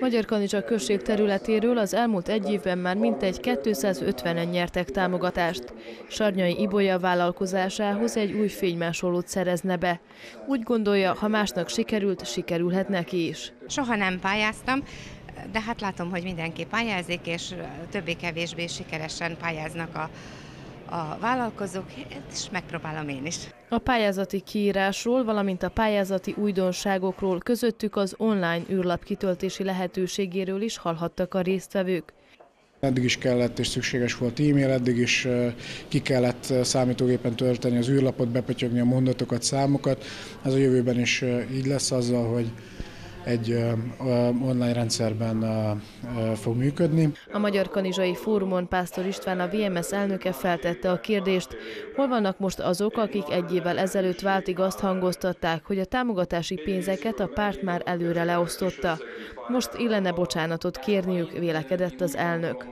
Magyar Kanizsa község területéről az elmúlt egy évben már mintegy 250-en nyertek támogatást. Sarnyai Ibolya vállalkozásához egy új fénymásolót szerezne be. Úgy gondolja, ha másnak sikerült, sikerülhet neki is. Soha nem pályáztam, de hát látom, hogy mindenki pályázik, és többé-kevésbé sikeresen pályáznak a, a vállalkozók, és megpróbálom én is. A pályázati kiírásról, valamint a pályázati újdonságokról, közöttük az online űrlap kitöltési lehetőségéről is hallhattak a résztvevők. Eddig is kellett és szükséges volt e-mail, eddig is ki kellett számítógépen tölteni az űrlapot, bepötyögni a mondatokat, számokat. Ez a jövőben is így lesz azzal, hogy egy online rendszerben fog működni. A Magyar Kanizsai Fórumon Pásztor István a VMS elnöke feltette a kérdést, hol vannak most azok, akik egy évvel ezelőtt váltig azt hangoztatták, hogy a támogatási pénzeket a párt már előre leosztotta. Most illene bocsánatot kérniük, vélekedett az elnök.